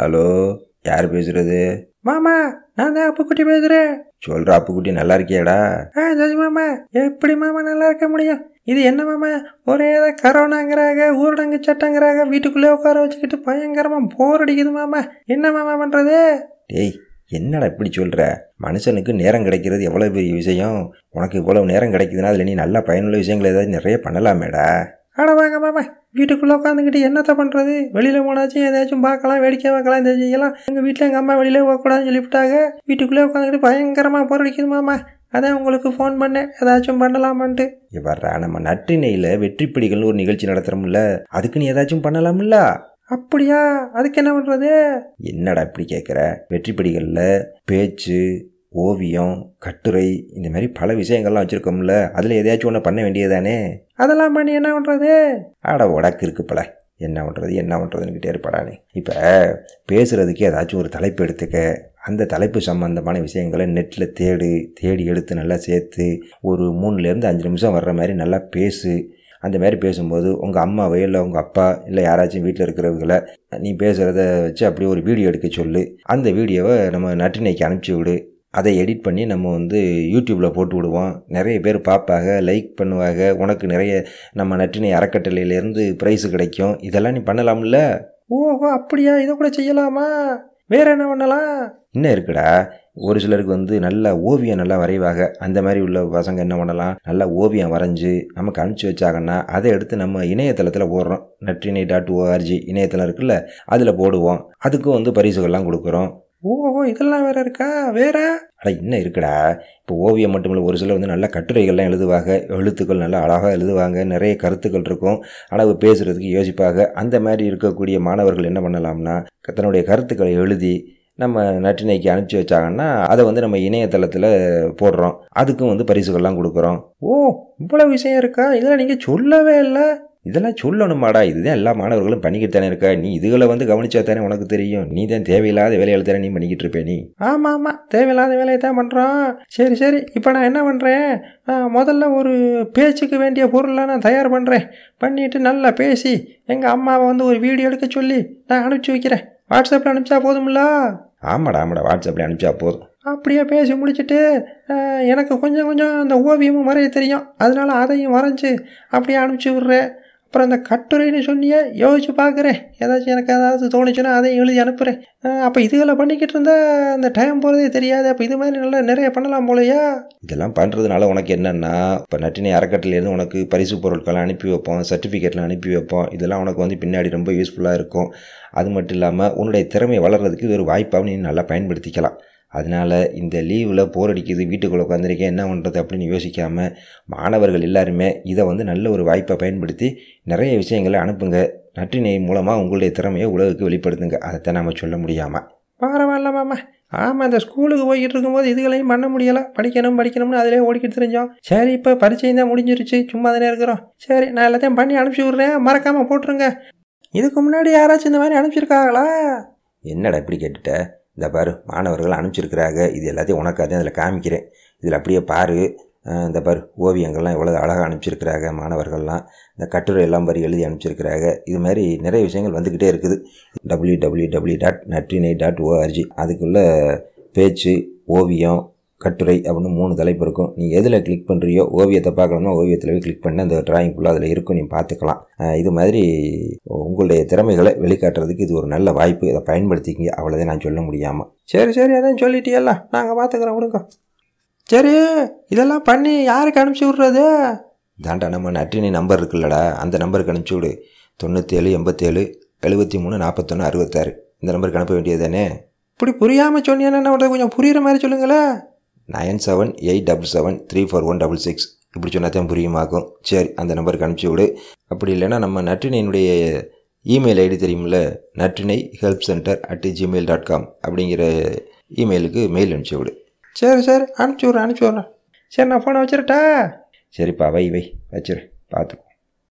Hello யார் பேசுறது? மாமா நான் தான் அப்புக்குட்டி பேசுகிறேன் சொல்கிற அப்புக்குட்டி நல்லா இருக்கியாடா? ஆ சரி மாமா. எப்படி மாமா நல்லா இருக்க முடியும்? இது என்ன மாமா? ஒரே கரோனாங்கிறாங்க ஊரடங்கு சட்டங்கிறாங்க வீட்டுக்குள்ளே உட்கார வச்சுக்கிட்டு பயங்கரமாக போர் அடிக்குது மாமா. என்ன மாமா பண்ணுறது டேய் என்னடா இப்படி சொல்கிற மனுஷனுக்கு நேரம் கிடைக்கிறது எவ்வளோ பெரிய விஷயம்? உனக்கு இவ்வளவு நேரம் கிடைக்குதுன்னா அதில் நீ நல்லா பயனுள்ள விஷயங்கள் ஏதாவது நிறைய பண்ணலாமேடா. ஆட வாங்க மாமா வீட்டுக்குள்ளே உட்காந்துக்கிட்டு என்னத்த பண்ணுறது வெளியில் போனாச்சும் ஏதாச்சும் பார்க்கலாம் வேடிக்கை பார்க்கலாம் இந்த செய்யலாம். எங்கள் வீட்டில் எங்கள் அம்மா வெளியில் போகக்கூடாதுன்னு சொல்லிவிட்டாங்க. வீட்டுக்குள்ளே உட்காந்துக்கிட்டு பயங்கரமாக போர் அடிக்குது மாமா அதான் உங்களுக்கு ஃபோன் பண்ணேன். ஏதாச்சும் பண்ணலாமான்ட்டு. வர்றா நம்ம நற்றினையில் வெற்றிப்பிடிகள்னு ஒரு நிகழ்ச்சி நடத்துகிறோம்ல அதுக்கு நீ ஏதாச்சும் பண்ணலாம்ல? அப்படியா? அதுக்கு என்ன பண்ணுறது என்னடா இப்படி கேட்குற வெற்றிப்படிகளில் பேச்சு ஓவியம் கட்டுரை இந்த மாதிரி பல விஷயங்கள்லாம் வச்சுருக்கோம்ல அதில் எதையாச்சும் ஒன்று பண்ண வேண்டியதானே அதெல்லாம் பண்ணி என்ன பண்ணுறது ஆட உடக்கு இருக்குப்பல என்ன பண்ணுறது என்ன பண்ணுறதுன்னுக்கிட்டே இருப்பாடானே இப்போ பேசுகிறதுக்கு ஏதாச்சும் ஒரு தலைப்பு எடுத்துக்க. அந்த தலைப்பு சம்பந்தமான விஷயங்களை நெட்டில் தேடு தேடி எடுத்து நல்லா சேர்த்து ஒரு மூணுலேருந்து அஞ்சு நிமிஷம் வர்ற மாதிரி நல்லா பேசு. அந்த மாதிரி பேசும்போது உங்கள் அம்மாவை இல்லை உங்கள் அப்பா இல்லை யாராச்சும் வீட்டில் இருக்கிறவங்கள நீ பேசுகிறத வச்சு அப்படியே ஒரு வீடியோ எடுக்க சொல்லு. அந்த வீடியோவை நம்ம நட்டினைக்கு அனுப்பிச்சி விடு. அதை எடிட் பண்ணி நம்ம வந்து யூடியூப்பில் போட்டு விடுவோம். நிறைய பேர் பார்ப்பாங்க லைக் பண்ணுவாங்க. உனக்கு நிறைய நம்ம நட்டினை அறக்கட்டளையிலேருந்து ப்ரைஸு கிடைக்கும். இதெல்லாம் நீ பண்ணலாம்ல? ஓஹோ அப்படியா? இதை கூட செய்யலாமா? வேற என்ன பண்ணலாம்? இன்னும் இருக்குடா. ஒரு சிலருக்கு வந்து நல்ல ஓவியம் நல்லா வரைவாங்க. அந்த மாதிரி உள்ள பசங்க என்ன பண்ணலாம்? நல்லா ஓவியம் வரைஞ்சி நமக்கு அனுப்பிச்சி வச்சாங்கன்னா அதை எடுத்து நம்ம இணையதளத்தில் போடுறோம். நற்றினை டாட் ஓஆர்ஜி இணையதளம் இருக்குல்ல அதில் போடுவோம். அதுக்கும் வந்து பரிசுகள்லாம் கொடுக்குறோம். ஓஹோ இதெல்லாம் வேற இருக்கா? வேற? அட இன்னும் இருக்குடா. இப்போ ஓவியம் மட்டும் இல்லை ஒரு சிலர் வந்து நல்ல கட்டுரைகள்லாம் எழுதுவாங்க. எழுத்துக்கள் நல்லா அழகாக எழுதுவாங்க. நிறைய கருத்துக்கள் இருக்கும். அளவு பேசுகிறதுக்கு யோசிப்பாங்க. அந்த மாதிரி இருக்கக்கூடிய மாணவர்கள் என்ன பண்ணலாம்னா தன்னுடைய கருத்துக்களை எழுதி நம்ம நட்டினைக்கு அனுப்பிச்சி வச்சாங்கன்னா அதை வந்து நம்ம இணையதளத்தில் போடுறோம். அதுக்கும் வந்து பரிசுகள்லாம் கொடுக்குறோம். ஓ இவ்வளோ விஷயம் இருக்கா? இதெல்லாம் நீங்கள் சொல்லவே இல்லை. இதெல்லாம் சொல்லணுமாடா இதுதான் எல்லா மாணவர்களும் பண்ணிக்கிட்டு தானே இருக்கா. நீ இதுகளை வந்து கவனிச்சா தானே உனக்கு தெரியும். நீ தான் தேவையில்லாத வேலைகளை தானே நீ பண்ணிக்கிட்டு இருப்பே நீ. ஆமாம் ஆமாம் தேவையில்லாத வேலையை தான் பண்ணுறோம் சரி சரி. இப்போ நான் என்ன பண்ணுறேன் முதல்ல ஒரு பேச்சுக்கு வேண்டிய பொருளெலாம் நான் தயார் பண்ணுறேன் பண்ணிவிட்டு நல்லா பேசி எங்கள் அம்மாவை வந்து ஒரு வீடியோ எடுக்க சொல்லி நான் அனுப்பிச்சி வைக்கிறேன். வாட்ஸ்அப்பில் அனுப்பிச்சா போதும்ல? ஆமாடா ஆமாடா. வாட்ஸ்அப்பில் அனுப்பிச்சா போதும். அப்படியே பேசி முடிச்சுட்டு எனக்கு கொஞ்சம் கொஞ்சம் அந்த ஓவியமும் வரைய தெரியும். அதனால அதையும் வரைஞ்சி அப்படியே அனுப்பிச்சி விட்றேன். அப்புறம் அந்த கட்டுரைன்னு சொன்னியே யோசிச்சு பார்க்குறேன். ஏதாச்சும் எனக்கு ஏதாவது தோணுச்சுன்னா அதையும் எழுதி அனுப்புகிறேன் அப்போ இதுகளை பண்ணிக்கிட்டு இருந்தால் அந்த டைம் போகிறதே தெரியாது. அப்போ இது மாதிரி நல்லா நிறைய பண்ணலாம் போலையா. இதெல்லாம் பண்ணுறதுனால உனக்கு என்னென்னா இப்போ நட்டினை அறக்கட்டிலேருந்து உனக்கு பரிசு பொருட்கள்லாம் அனுப்பி வைப்போம் சர்டிஃபிகேட்லாம் அனுப்பி வைப்போம். இதெல்லாம் உனக்கு வந்து பின்னாடி ரொம்ப யூஸ்ஃபுல்லாக இருக்கும். அது மட்டும் இல்லாமல் உன்னுடைய திறமை வளர்கிறதுக்கு இது ஒரு வாய்ப்பாகவும் நீ நல்லா பயன்படுத்திக்கலாம். அதனால் இந்த லீவில் போர் அடிக்குது வீட்டுக்குள்ளே உட்காந்துருக்கேன் என்ன பண்ணுறது அப்படின்னு யோசிக்காமல் மாணவர்கள் எல்லாருமே இதை வந்து நல்ல ஒரு வாய்ப்பை பயன்படுத்தி நிறைய விஷயங்களை அனுப்புங்க. நற்றினை மூலமாக உங்களுடைய திறமையை உலகுக்கு வெளிப்படுத்துங்க. அதைத்தான் நம்ம சொல்ல முடியாமல் பரவாயில்ல மாமா. ஆமாம் இந்த ஸ்கூலுக்கு போய்கிட்டு இருக்கும்போது இதுகளையும் பண்ண முடியலை. படிக்கணும் படிக்கணும்னு அதிலே ஓடிக்கிட்டு தெரிஞ்சோம். சரி இப்போ பரீட்சையும் தான் முடிஞ்சிருச்சு. சும்மா தானே இருக்கிறோம். சரி நான் எல்லாத்தையும் பண்ணி அனுப்பிச்சி விட்றேன். மறக்காமல் போட்டுருங்க. இதுக்கு முன்னாடி யாராச்சும் இந்த மாதிரி அனுப்பிச்சிருக்காங்களா? என்னடா இப்படி கேட்டுட்ட? இந்த பாரு மாணவர்கள் அனுப்பிச்சிருக்கிறாங்க. இது எல்லாத்தையும் உனக்காக அதில் காமிக்கிறேன். இதில் அப்படியே பாரு. இந்த பாரு ஓவியங்கள்லாம் எவ்வளோ அழகாக அனுப்பிச்சிருக்கிறாங்க மாணவர்கள்லாம். இந்த கட்டுரை எல்லாம் பாரு எழுதி அனுப்பிச்சிருக்கிறாங்க. இது மாதிரி நிறைய விஷயங்கள் வந்துக்கிட்டே இருக்குது. W W W dot Natrinai dot org அதுக்குள்ளே பேச்சு ஓவியம் கட்டுரை அப்படின்னு மூணு தலைப்பு இருக்கும். நீ எதில் கிளிக் பண்ணுறியோ ஓவியத்தை பார்க்கணும்னா ஓவியத்தில் போய் கிளிக் பண்ணி. அந்த டிராயிங் ஃபுல்லாக அதில் இருக்கும். நீ பார்த்துக்கலாம். இது மாதிரி உங்களுடைய திறமைகளை வெளிக்காட்டுறதுக்கு இது ஒரு நல்ல வாய்ப்பு. இதை பயன்படுத்திக்கிங்க. அவ்வளோதான் நான் சொல்ல முடியாமல் சரி சரி. அதான் சொல்லிட்டியல்ல. நாங்கள் பார்த்துக்குறோம். விடுங்க. சரி இதெல்லாம் பண்ணி யாருக்கு அனுப்பிச்சி விட்றது? தாண்டா நம்ம நட்டினி நம்பர் இருக்குல்லடா. அந்த நம்பருக்கு அனுப்பிச்சி விடு. தொண்ணூற்றேழு எண்பத்தேழு எழுபத்தி மூணு நாற்பத்தொன்று அறுபத்தாறு இந்த நம்பருக்கு அனுப்ப வேண்டியது தானே? இப்படி புரியாமல் சொன்னீங்கன்னா என்ன பண்ணுறது கொஞ்சம் புரிகிற மாதிரி சொல்லுங்களேன். Nine seven eight double seven three four one double six இப்படி சொன்னால் தான் புரியுமாக்கும். சரி அந்த நம்பருக்கு அனுப்பிச்சி விடு. அப்படி இல்லைன்னா நம்ம நற்றினையினுடைய இமெயில் ஐடி தெரியுமில்ல? Natrinai help centre at Gmail dot com அப்படிங்கிற இமெயிலுக்கு மெயில் அனுப்பிச்சி விடு. சரி சரி அனுப்பிச்சி விட்றேன் அனுப்பிச்சி விட்றேன். சரி நான் ஃபோனை வச்சுருட்டா? சரிப்பா வை வை வச்சிரு பார்த்துக்கோ